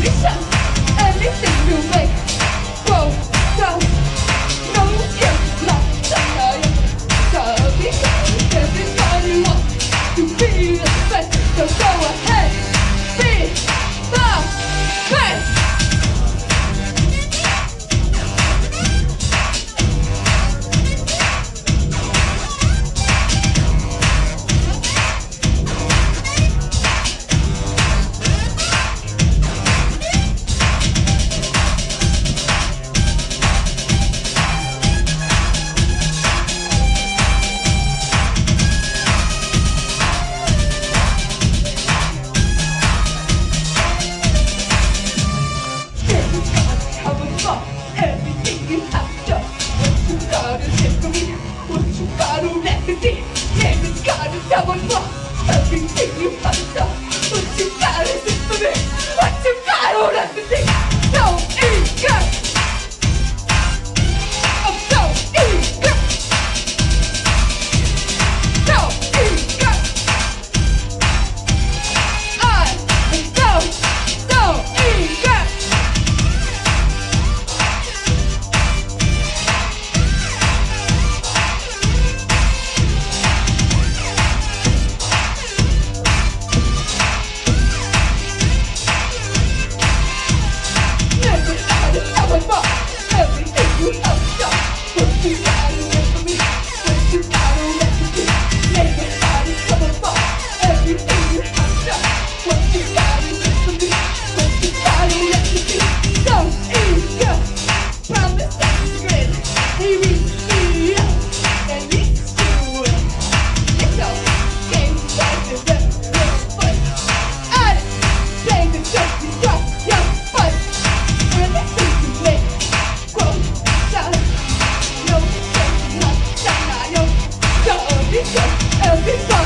Mission! Everything you've done What you got it for me. What got, all that's the thing fucking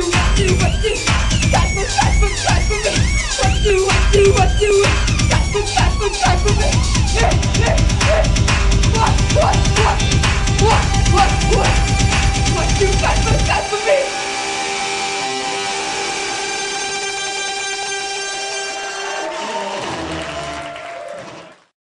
to